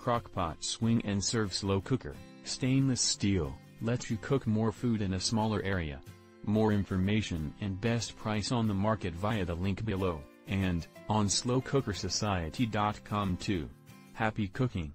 Crockpot Swing and Serve Slow Cooker, stainless steel, lets you cook more food in a smaller area. More information and best price on the market via the link below, and, on slowcookersociety.com too. Happy cooking!